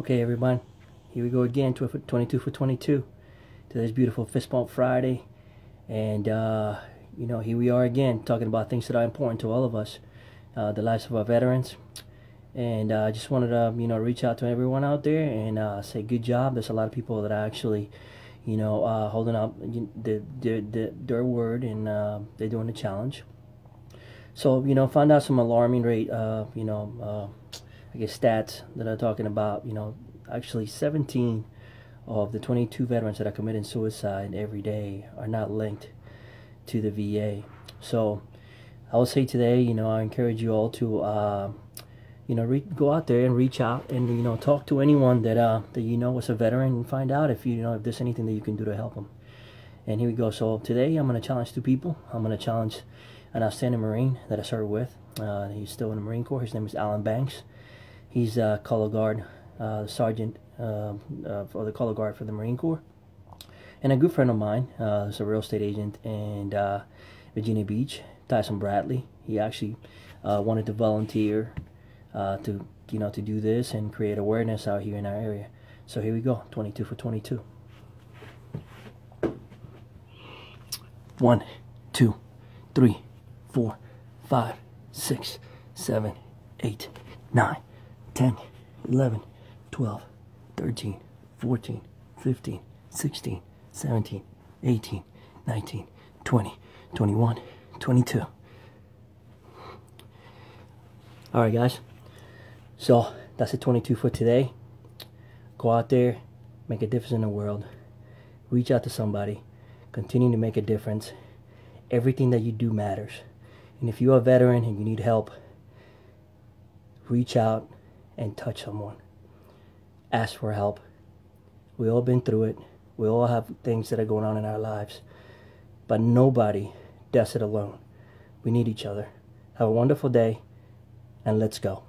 Okay, everyone, here we go again, 22 for 22. Today's beautiful Fist Bump Friday. And, uh, you know, here we are again, talking about things that are important to all of us, uh, the lives of our veterans. And uh, I just wanted to, you know, reach out to everyone out there and uh, say good job. There's a lot of people that are actually, you know, uh, holding up the, the, the, their word and uh, they're doing the challenge. So, you know, find out some alarming rate, you know, I guess stats that I'm talking about, you know, actually 17 of the 22 veterans that are committing suicide every day are not linked to the VA. So I will say today, you know, I encourage you all to, uh, you know, go out there and reach out and you know talk to anyone that uh, that you know is a veteran and find out if you, you know if there's anything that you can do to help them. And here we go. So today I'm going to challenge two people. I'm going to challenge an outstanding Marine that I served with. Uh, he's still in the Marine Corps. His name is Alan Banks. He's a color guard uh, sergeant uh, uh, for the color guard for the Marine Corps. And a good friend of mine uh, is a real estate agent in uh, Virginia Beach, Tyson Bradley. He actually uh, wanted to volunteer to you know to do this and create awareness out here in our area. So here we go, 22 for 22. One, two, three, four, five, six, seven, eight, nine. 10, 11, 12, 13, 14, 15, 16, 17, 18, 19, 20, 21, 22. All right, guys. So that's the 22 for today. Go out there, make a difference in the world. Reach out to somebody. Continue to make a difference. Everything that you do matters. And if you're a veteran and you need help, reach out and touch someone. Ask for help. We all been through it. We all have things that are going on in our lives. But nobody does it alone. We need each other. Have a wonderful day and let's go.